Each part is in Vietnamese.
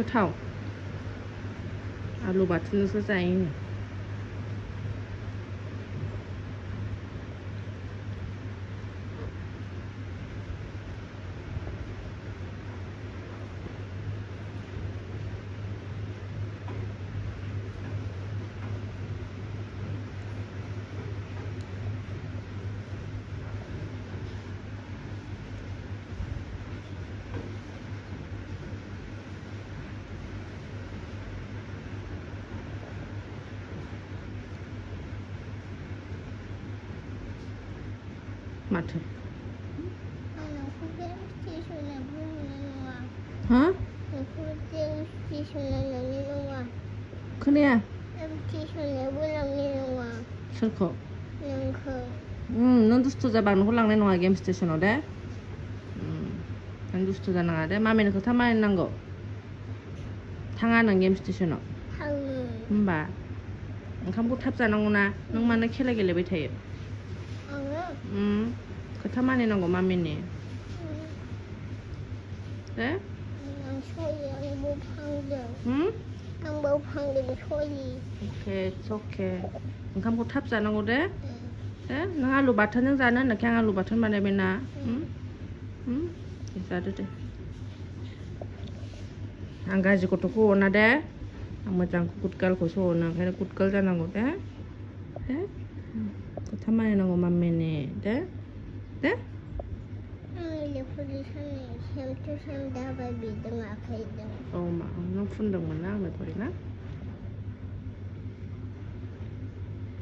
ผู้เฒ่าอารูบัตินุสใจเนี่ย 어? Na nanginuwa. 그래야 ko. 응 넌도 스토자 방 홀랑 내놓아 게임 스테이션 어데 응 난도 스토자 나가데 마미는 그 타만 있는 거 당하는 게임 스테이션 어 Hang. 엄마 감고 탑자는구나 넌만은 킬레길레 비타요? 응. 그 타만 있는 거 마미니 네? Ang soyi ang bupangdeng. 응? Ang bupangdeng soyi. 오케이 오케이 감고 탑자는 거데 네? 너 알로 바타는 자는 나 그냥 알로 바탄 만 해배나 응? 응? 이사도 돼. 안 가지고 또 구워나 돼? 안 맞장 굿갈 고소나 그래 굿갈 자는 거 돼? 돼? 그 타만에 나고 맘매네 돼? 돼? Ang ilipuli sa ni. Siyam to siyam dapat bidang akay deng. 어, 막, 너 푼다 뭐나 왜 버리나?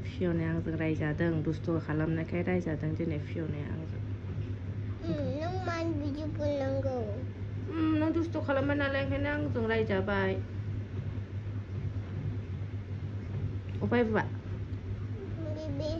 피오네 항상 라이자등 루스토가 갈람나게 라이자등 전에 피오네 항상 Hmm, nang man video po lang go. 음, 너 루스토 갈람만 날래 그냥 항상 라이자 바이 오빠 해봐 Bibi ha?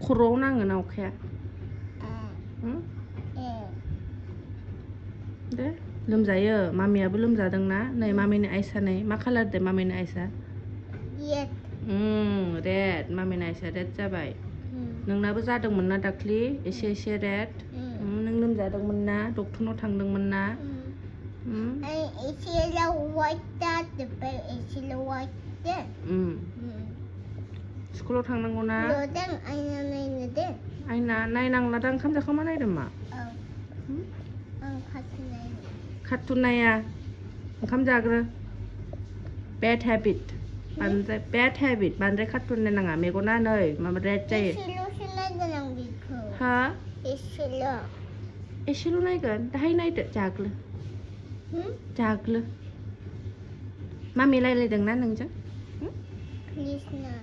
खर'आव नांगोन आवखाया दे लोमजायो मामियाबो लोमजादोंना नै मामिनि आइसा नै मा खालार दे मामिनि आइसा रेड मामिनि आइसा रेड जाबाय नोंनाबो जादोंमोन ना दाख्लि एसे एसे रेड नों लोमजादोंमोन ना डक्टरनाव थांदोंमोन ना एसेल' वाइट जाजोब्बाय एसेल' वाइट स्कुलाव थांनांगौना नुदों आइना नायनोदों आइना नायनांलादां ओंखाम जाखांबा नायदों मा कार्टुन नाया ओंखाम जाग्रो बेड हेबिट बांद्राय बेड हेबिट बांद्राय कार्टुन नायनाङा मेगना नै माबा रेड जायो हा एसेल' एसेल' नायगोन दाहाय नायदो जाग्लो जाग्लो मामि रायलायदोंना नोंजों कृष्णा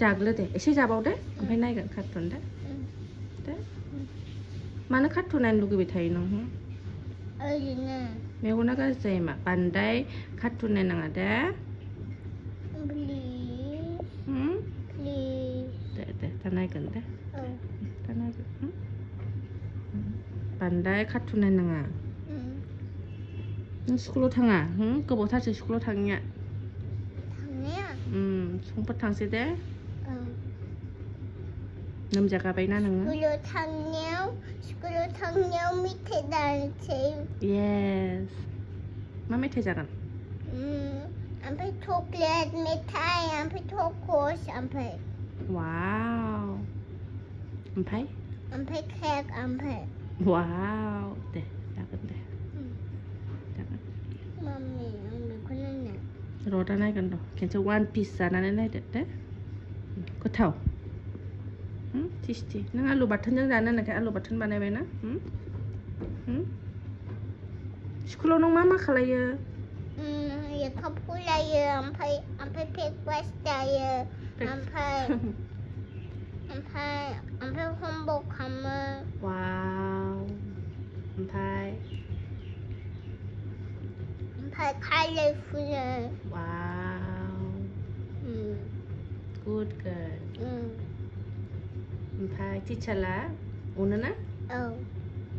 जाग्लो दे एसे जाबावदो ओमफ्राय नायगोन कार्टुन दे Hmm. दे मानो कार्टुन नायनो लुगैबाय थायो नों हो? Ayun na. मेगना गाज्रि जायो मा बांद्राय कार्टुन नायनाङा दे Please. होम? Please. दे दे दा नायगोन दे Oh. दा नायगोन होम? बांद्राय कार्टुन नायनाङा Hmm. नों स्कुलाव थाङा होम? गोबावथारसै स्कुलाव थाङिया Tangya. 송파탕 세 대? 응. 남자가 배나는 거? 그렇다 면, 그렇다면 밑에 달 지. 예 스. 맘에 태자 간. 음, 앞에 초콜릿 미 ठाई, 앞에 초코 스, 앞 에. 와 우. 안 팔? 안팔 케이크 안 팔. 와 우. 네, 작은 데. 응. 작 은. 맘 이, 맘이 걸렸 네. rota nai kan do kencha one piece sana nai nai dette ko thau hm tisti nang alu button jang jana na alu button banai bai na hm hm school nong mama khalayo लेखा फरायो ओमफ्राय ओमफ्राय ब्रेकफास्ट जायो ओमफ्राय ओमफ्राय ओमफ्राय homework wow, anh phải her colorful. Wow. Mm. Good girl. Mm. Mpa chichala. Una na? ờ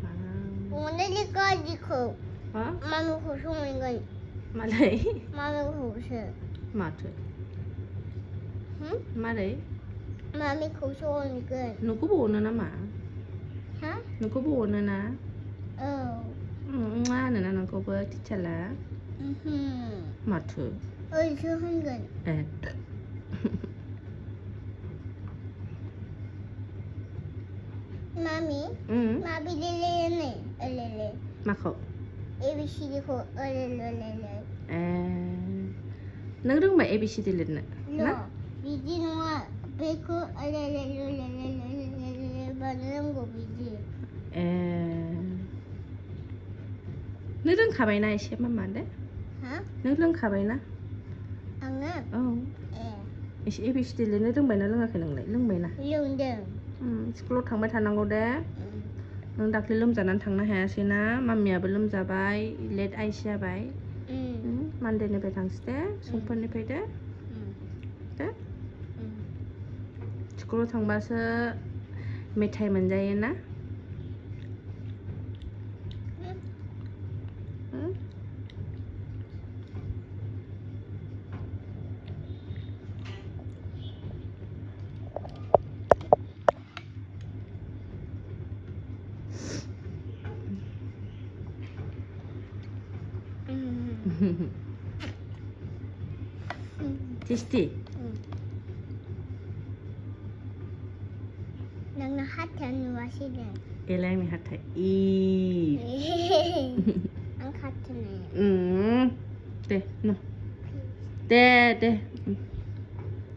Wow. Una đi coi đi khổ. Hả? Mà mình khổ xuống mình gần. Mà đấy. Mà mình khổ sợ. Mà thôi. Mà đấy. Mà mình khổ xuống mình gần. Nó có buồn nữa mà. Hả? Nó có buồn ừ. nữa nè. Ừ. Ừ, nó có bơ chichala. Ừ. 마트 어디서 한 건? 에 마미, 응 마비 릴레네, 얼레레. 마코 ABCD 호 얼레레레레. 에 너랑 뭐 ABCD 랬나 로. 미디노와 베이크 얼레레레레레레레레레 만드는 거 미디. 에? 너랑 가봐이나 앙아. 어 에. 이 Hah? Nang loengkhaबाय ना? Angna? औ। ए। एसे ए बि सि डि लिरनो रोंबायना रोङाखै नोंलाय? रोंबायना? रोंदों। स्कुलाव थांबाय थानांगौ दे। नों दाख्लै लोमजानानै थांनो हायासै ना? माम्मियाबो लोमजाबाय लेट आइसि जाबाय। मान्डेनिफ्राय थांसै दे समफोरनिफ्राय दे। दे। स्कुलाव थांबासो मेथाइ मोनजायो ना? tasty nang hata nuwasida elai mi hata i ang hata na mm te no. Te te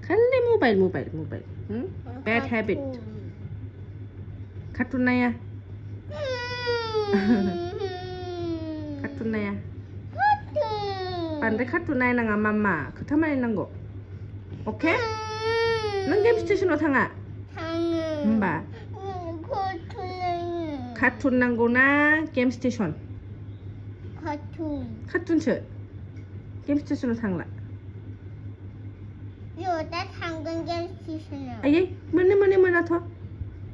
khalle mobile mobile mobile hmm? bad habit. khatuna ya khatuna ya 카툰 나야. 반대 카툰 나야 나가 맘마. 그 타만이 난거. 오케이? 넌 게임 스테이션으로 상아. 당은. 봐. 커튼은. 카툰 난거나 게임 스테이션. 커튼. 카툰 츠. 게임 스테이션으로 상라. 요다 당근 gem스테이션은. 아예 뭐네 뭐네 뭐나 더.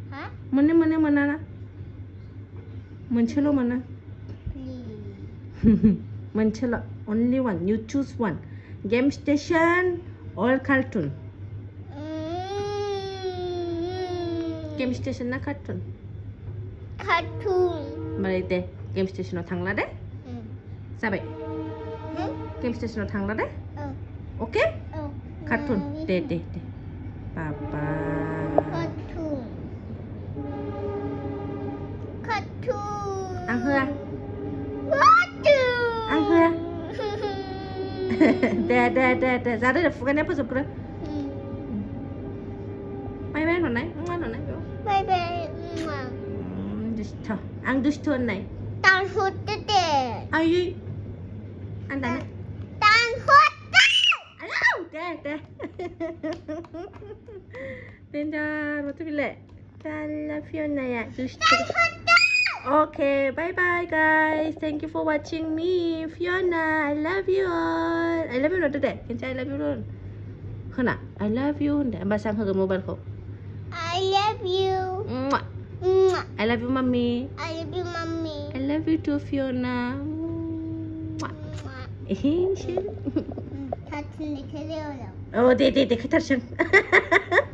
하? 뭐네 뭐네 뭐나나. 뭔체로 뭐나. 플리즈. Only one. You choose one. Game station or cartoon? Mm. Game station na cartoon? Cartoon. Malay de. Game station na thangla de? Mm. Sabi? Hmm? Game station na thangla de? Oh. Okay? Oh. Cartoon. Mm. De, de, de. Papa. Cartoon. Cartoon. Ang. দে দে দে দে যা দে ফুগানে পচব করে bye bye होननाय मा होननाय बेयाव बाय बाय दुस्थ' आं दुस्थ' होननाय दानहरदो दे आयै आं दानो दानहरदो आयौ दे दे बेन्जार माथो बेलाय जाल्ला फियो होननाया दुस्थ' okay bye bye guys. Thank you for watching me fiona. I love you all. I love you not today. Can say i love you all. Hana i love you. Basang haga mobile ko i love you. Mwah. Mwah. i love you mommy i love you mommy i love you too fiona. Mwah. Mwah. Eh, mm. oh, de de de, katar siyang.